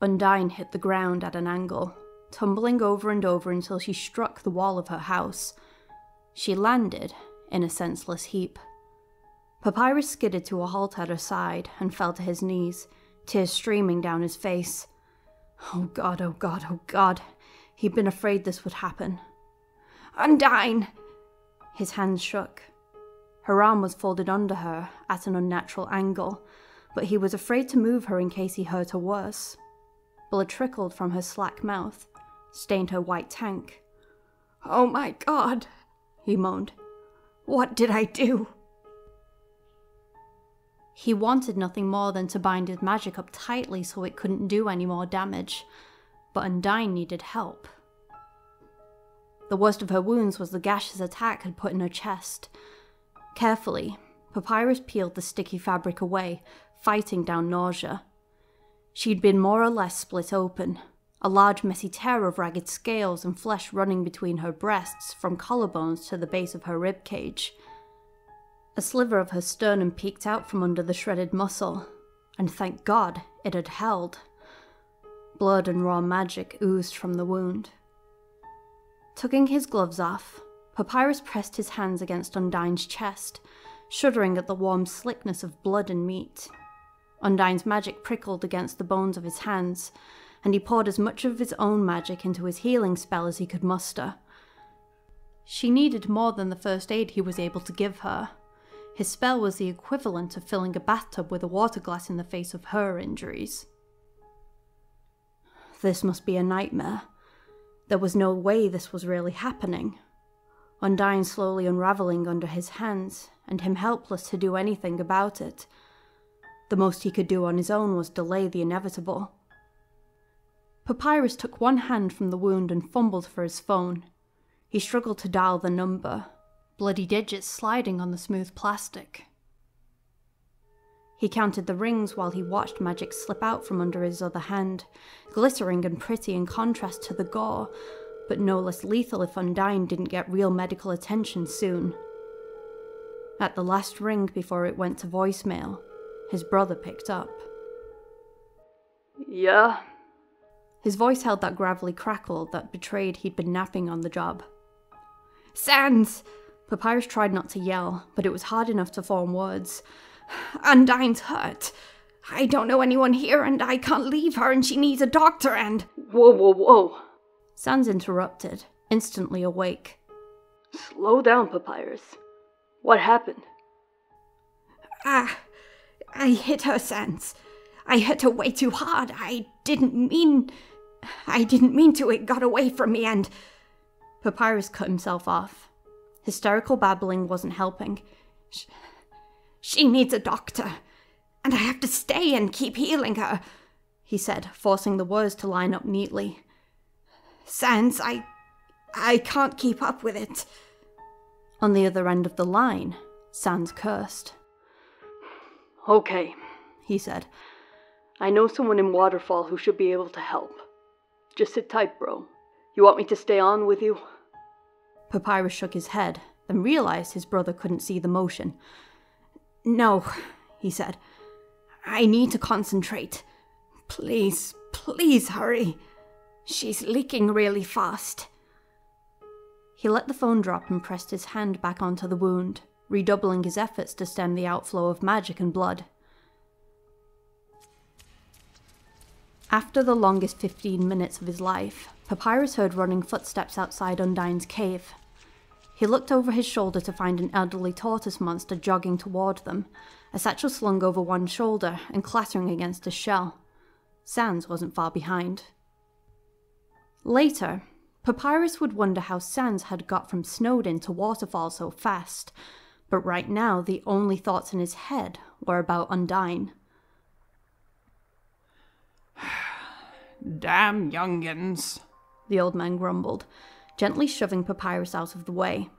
Undyne hit the ground at an angle, tumbling over and over until she struck the wall of her house. She landed in a senseless heap. Papyrus skidded to a halt at her side and fell to his knees, tears streaming down his face. Oh God, oh God, oh God. He'd been afraid this would happen. Undyne! His hands shook. Her arm was folded under her at an unnatural angle, but he was afraid to move her in case he hurt her worse. Blood trickled from her slack mouth, stained her white tank. Oh my god, he moaned. What did I do? He wanted nothing more than to bind his magic up tightly so it couldn't do any more damage, but Undyne needed help. The worst of her wounds was the gash his attack had put in her chest. Carefully, Papyrus peeled the sticky fabric away, fighting down nausea. She'd been more or less split open, a large messy tear of ragged scales and flesh running between her breasts from collarbones to the base of her rib cage. A sliver of her sternum peeked out from under the shredded muscle, and thank God it had held. Blood and raw magic oozed from the wound. Tugging his gloves off, Papyrus pressed his hands against Undyne's chest, shuddering at the warm slickness of blood and meat. Undyne's magic prickled against the bones of his hands, and he poured as much of his own magic into his healing spell as he could muster. She needed more than the first aid he was able to give her. His spell was the equivalent of filling a bathtub with a water glass in the face of her injuries. This must be a nightmare. There was no way this was really happening. Undyne slowly unraveling under his hands, and him helpless to do anything about it. The most he could do on his own was delay the inevitable. Papyrus took one hand from the wound and fumbled for his phone. He struggled to dial the number, bloody digits sliding on the smooth plastic. He counted the rings while he watched magic slip out from under his other hand, glittering and pretty in contrast to the gore, but no less lethal if Undyne didn't get real medical attention soon. At the last ring before it went to voicemail, his brother picked up. Yeah? His voice held that gravelly crackle that betrayed he'd been napping on the job. Sans! Papyrus tried not to yell, but it was hard enough to form words. Undyne's hurt. I don't know anyone here, and I can't leave her, and she needs a doctor, and. Whoa, whoa, whoa. Sans interrupted, instantly awake. Slow down, Papyrus. What happened? Ah, I hit her, Sans. I hit her way too hard. I didn't mean. I didn't mean to. It got away from me, and. Papyrus cut himself off. Hysterical babbling wasn't helping. She needs a doctor, and I have to stay and keep healing her, he said, forcing the words to line up neatly. Sans, I. I can't keep up with it. On the other end of the line, Sans cursed. Okay, he said. I know someone in Waterfall who should be able to help. Just sit tight, bro. You want me to stay on with you? Papyrus shook his head, then realized his brother couldn't see the motion. No, he said. I need to concentrate. Please, please hurry. She's leaking really fast. He let the phone drop and pressed his hand back onto the wound, redoubling his efforts to stem the outflow of magic and blood. After the longest 15 minutes of his life, Papyrus heard running footsteps outside Undyne's cave. He looked over his shoulder to find an elderly tortoise monster jogging toward them, a satchel slung over one shoulder and clattering against a shell. Sans wasn't far behind. Later, Papyrus would wonder how Sans had got from Snowdin to Waterfall so fast, but right now the only thoughts in his head were about Undyne. Damn youngins, the old man grumbled, gently shoving Papyrus out of the way.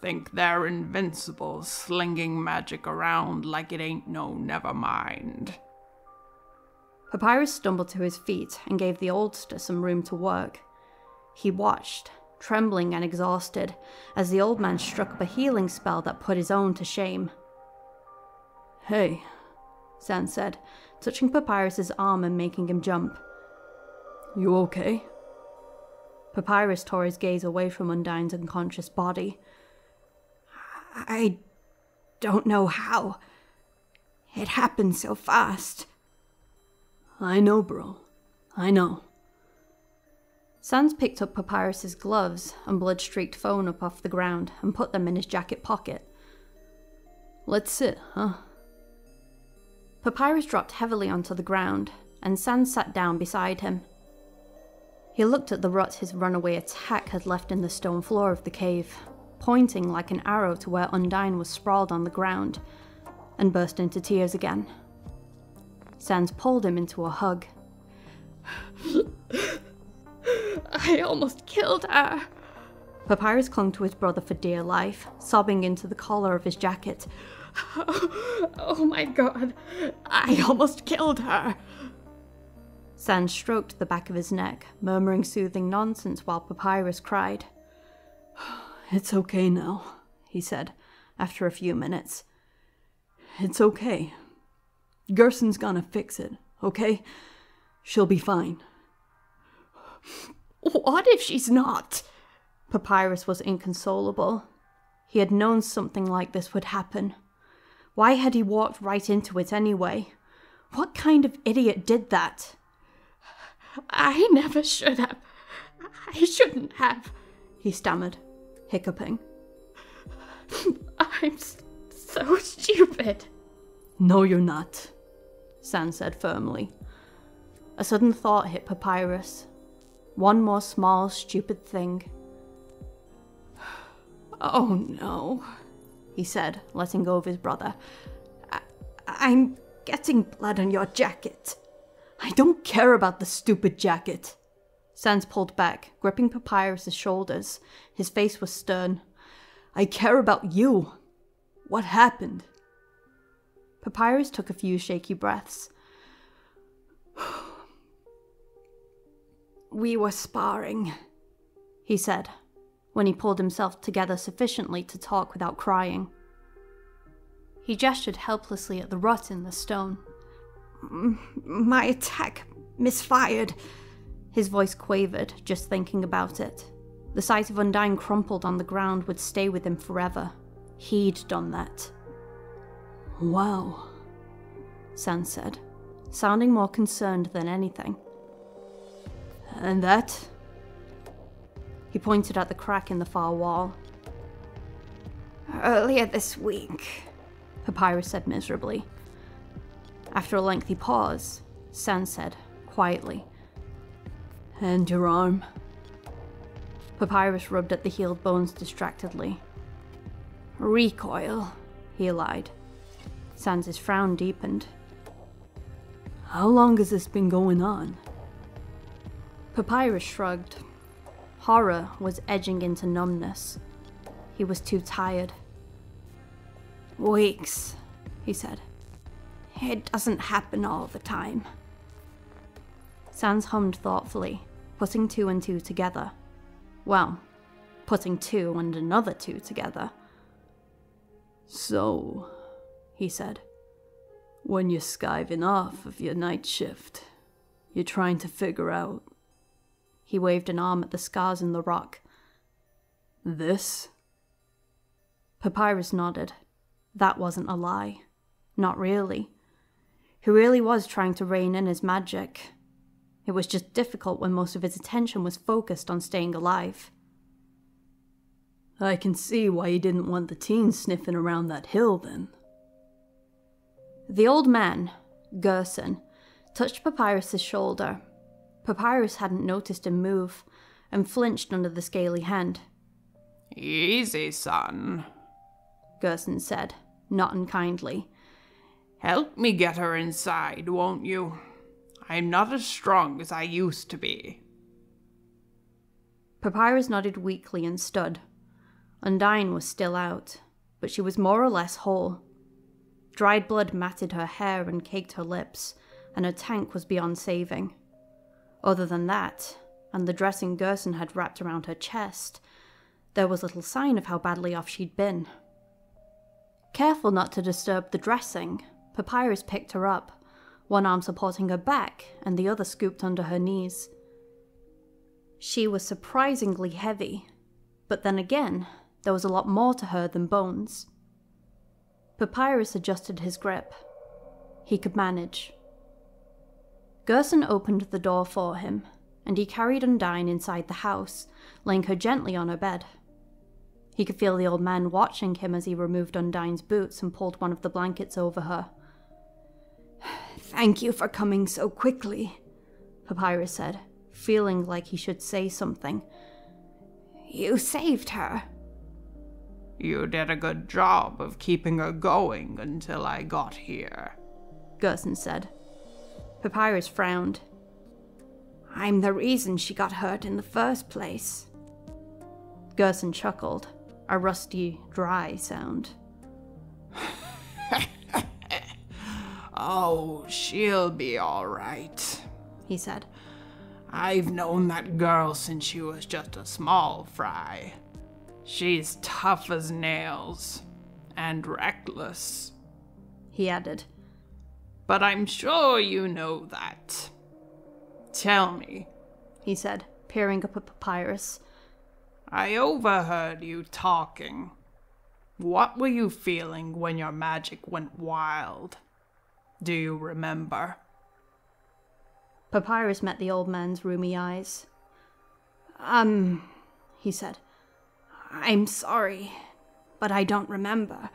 Think they're invincible, slinging magic around like it ain't no never mind. Papyrus stumbled to his feet and gave the oldster some room to work. He watched, trembling and exhausted, as the old man struck up a healing spell that put his own to shame. Hey, Sans said, touching Papyrus's arm and making him jump. You okay? Papyrus tore his gaze away from Undyne's unconscious body. I don't know how. It happened so fast. I know, bro. I know. Sans picked up Papyrus's gloves and blood-streaked phone up off the ground and put them in his jacket pocket. Let's sit, huh? Papyrus dropped heavily onto the ground, and Sans sat down beside him. He looked at the rut his runaway attack had left in the stone floor of the cave, pointing like an arrow to where Undyne was sprawled on the ground, and burst into tears again. Sans pulled him into a hug. I almost killed her. Papyrus clung to his brother for dear life, sobbing into the collar of his jacket. Oh, oh my god, I almost killed her. Sans stroked the back of his neck, murmuring soothing nonsense while Papyrus cried. It's okay now, he said, after a few minutes. It's okay. Gerson's gonna fix it, okay? She'll be fine. What if she's not? Papyrus was inconsolable. He had known something like this would happen. Why had he walked right into it anyway? What kind of idiot did that? I never should have. I shouldn't have, he stammered, hiccuping. I'm so stupid. No, you're not, Sans said firmly. A sudden thought hit Papyrus. One more small, stupid thing. Oh no, he said, letting go of his brother. I- I'm getting blood on your jacket. I don't care about the stupid jacket. Sans pulled back, gripping Papyrus's shoulders. His face was stern. I care about you. What happened? Papyrus took a few shaky breaths. We were sparring, he said, when he pulled himself together sufficiently to talk without crying. He gestured helplessly at the rut in the stone. My attack misfired. His voice quavered, just thinking about it. The sight of Undyne crumpled on the ground would stay with him forever. He'd done that. Wow, Sans said, sounding more concerned than anything. And that? He pointed at the crack in the far wall. Earlier this week, Papyrus said miserably. After a lengthy pause, Sans said, quietly, And your arm? Papyrus rubbed at the healed bones distractedly. Recoil, he lied. Sans's frown deepened. How long has this been going on? Papyrus shrugged. Horror was edging into numbness. He was too tired. Weeks, he said. It doesn't happen all the time. Sans hummed thoughtfully, putting two and two together. Well, putting two and another two together. So, he said, when you're skiving off of your night shift, you're trying to figure out. He waved an arm at the scars in the rock. This? Papyrus nodded. That wasn't a lie. Not really. He really was trying to rein in his magic. It was just difficult when most of his attention was focused on staying alive. I can see why you didn't want the teens sniffing around that hill then. The old man, Gerson, touched Papyrus's shoulder. Papyrus hadn't noticed him move, and flinched under the scaly hand. Easy, son, Gerson said, not unkindly. Help me get her inside, won't you? I'm not as strong as I used to be. Papyrus nodded weakly and stood. Undyne was still out, but she was more or less whole. Dried blood matted her hair and caked her lips, and her tank was beyond saving. Other than that, and the dressing Gerson had wrapped around her chest, there was little sign of how badly off she'd been. Careful not to disturb the dressing, Papyrus picked her up, one arm supporting her back and the other scooped under her knees. She was surprisingly heavy, but then again, there was a lot more to her than bones. Papyrus adjusted his grip. He could manage. Gerson opened the door for him, and he carried Undyne inside the house, laying her gently on her bed. He could feel the old man watching him as he removed Undyne's boots and pulled one of the blankets over her. Thank you for coming so quickly, Papyrus said, feeling like he should say something. You saved her. You did a good job of keeping her going until I got here, Gerson said. Papyrus frowned. I'm the reason she got hurt in the first place. Gerson chuckled, a rusty, dry sound. oh, she'll be all right, he said. I've known that girl since she was just a small fry. She's tough as nails and reckless, he added. But I'm sure you know that. Tell me, he said, peering up at Papyrus. I overheard you talking. What were you feeling when your magic went wild? Do you remember? Papyrus met the old man's rheumy eyes. Um, he said. I'm sorry, but I don't remember.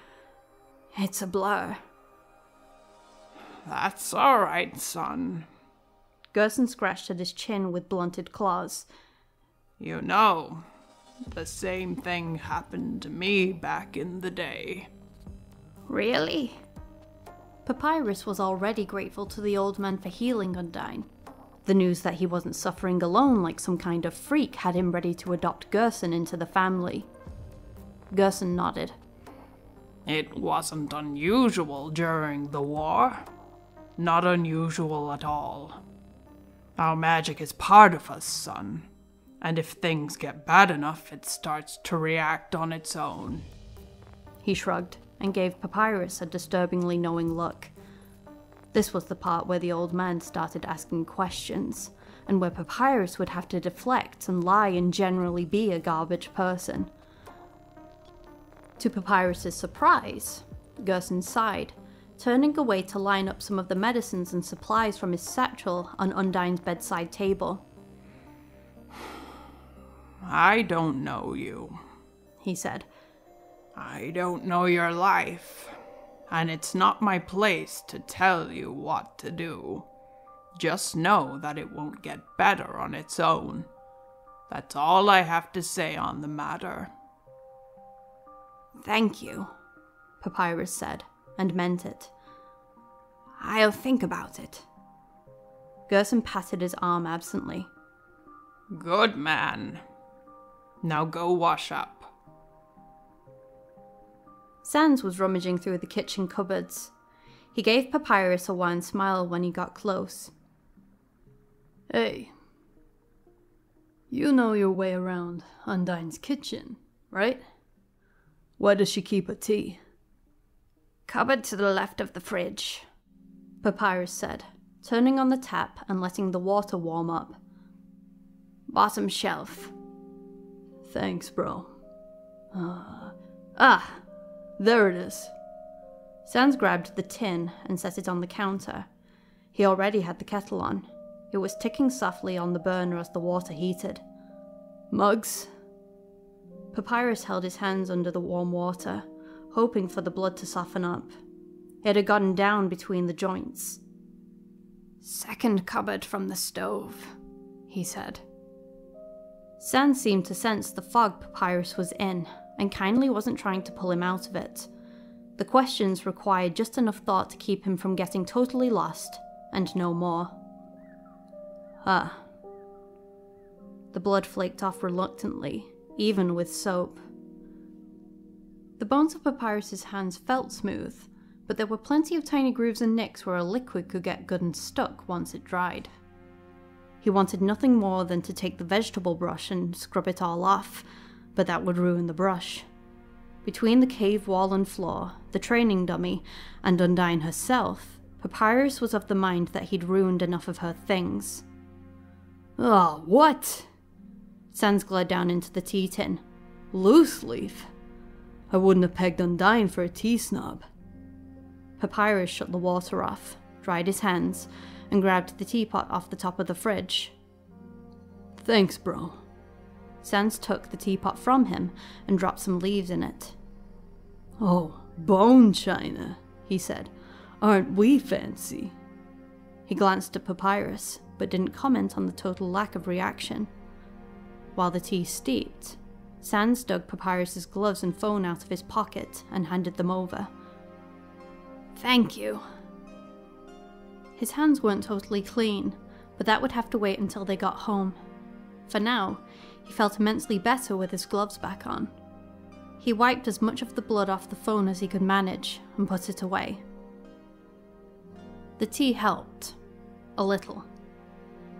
It's a blur. That's all right, son. Gerson scratched at his chin with blunted claws. You know, the same thing happened to me back in the day. Really? Papyrus was already grateful to the old man for healing Undyne. The news that he wasn't suffering alone like some kind of freak had him ready to adopt Gerson into the family. Gerson nodded. It wasn't unusual during the war. Not unusual at all. Our magic is part of us, son. And if things get bad enough, it starts to react on its own. He shrugged and gave Papyrus a disturbingly knowing look. This was the part where the old man started asking questions, and where Papyrus would have to deflect and lie and generally be a garbage person. To Papyrus's surprise, Gerson sighed, turning away to line up some of the medicines and supplies from his satchel on Undyne's bedside table. I don't know you, he said. I don't know your life and it's not my place to tell you what to do. Just know that it won't get better on its own. That's all I have to say on the matter. Thank you, Papyrus said, and meant it. I'll think about it. Gerson patted his arm absently. Good man. Now go wash up. Sans was rummaging through the kitchen cupboards. He gave Papyrus a wan smile when he got close. Hey, you know your way around Undyne's kitchen, right? Where does she keep her tea? Cupboard to the left of the fridge, Papyrus said, turning on the tap and letting the water warm up. Bottom shelf. Thanks, bro. Uh, ah, there it is. Sans grabbed the tin and set it on the counter. He already had the kettle on. It was ticking softly on the burner as the water heated. Mugs? Papyrus held his hands under the warm water, hoping for the blood to soften up. It had gotten down between the joints. Second cupboard from the stove, he said. Sans seemed to sense the fog Papyrus was in and kindly wasn't trying to pull him out of it. The questions required just enough thought to keep him from getting totally lost, and no more. Ah. The blood flaked off reluctantly, even with soap. The bones of Papyrus's hands felt smooth, but there were plenty of tiny grooves and nicks where a liquid could get good and stuck once it dried. He wanted nothing more than to take the vegetable brush and scrub it all off, but that would ruin the brush. Between the cave wall and floor, the training dummy, and Undyne herself, Papyrus was of the mind that he'd ruined enough of her things. Ah, what? Sans glared down into the tea tin. Loose leaf? I wouldn't have pegged Undyne for a tea snob. Papyrus shut the water off, dried his hands, and grabbed the teapot off the top of the fridge. Thanks, bro. Sans took the teapot from him and dropped some leaves in it. Oh, bone china, he said. Aren't we fancy? He glanced at Papyrus, but didn't comment on the total lack of reaction. While the tea steeped, Sans dug Papyrus's gloves and phone out of his pocket and handed them over. Thank you. His hands weren't totally clean, but that would have to wait until they got home. For now, he felt immensely better with his gloves back on. He wiped as much of the blood off the phone as he could manage and put it away. The tea helped. A little.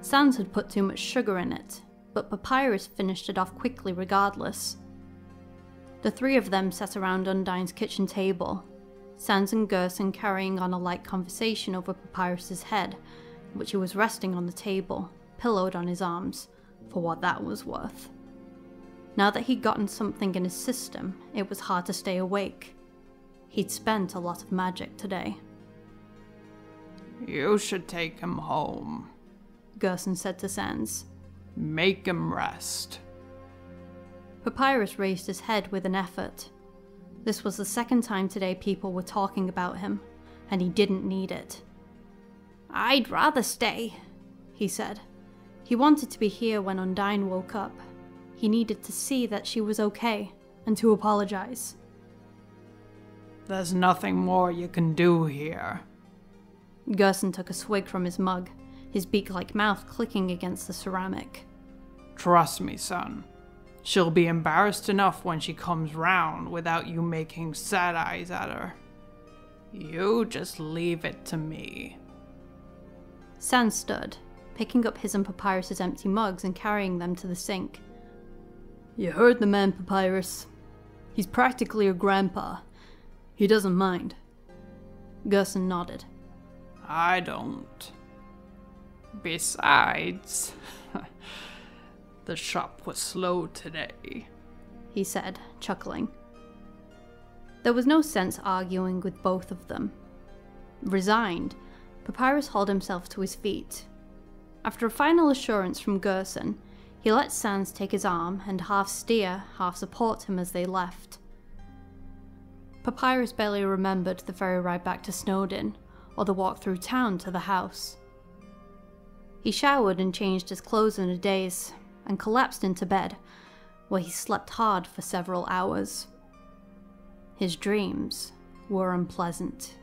Sans had put too much sugar in it, but Papyrus finished it off quickly regardless. The three of them sat around Undyne's kitchen table, Sans and Gerson carrying on a light conversation over Papyrus's head, which he was resting on the table, pillowed on his arms, for what that was worth. Now that he'd gotten something in his system, it was hard to stay awake. He'd spent a lot of magic today. You should take him home, Gerson said to Sans. Make him rest. Papyrus raised his head with an effort. This was the second time today people were talking about him, and he didn't need it. I'd rather stay, he said. He wanted to be here when Undyne woke up. He needed to see that she was okay, and to apologize. There's nothing more you can do here. Gerson took a swig from his mug, his beak like mouth clicking against the ceramic. Trust me, son. She'll be embarrassed enough when she comes round without you making sad eyes at her. You just leave it to me. Sans stood, picking up his and Papyrus's empty mugs and carrying them to the sink. You heard the man, Papyrus. He's practically your grandpa. He doesn't mind. Gerson nodded. I don't. Besides, the shop was slow today, he said, chuckling. There was no sense arguing with both of them. Resigned, Papyrus hauled himself to his feet. After a final assurance from Gerson, he let Sans take his arm and half steer, half support him as they left. Papyrus barely remembered the ferry ride back to Snowdin, or the walk through town to the house. He showered and changed his clothes in a daze, and collapsed into bed, where he slept hard for several hours. His dreams were unpleasant.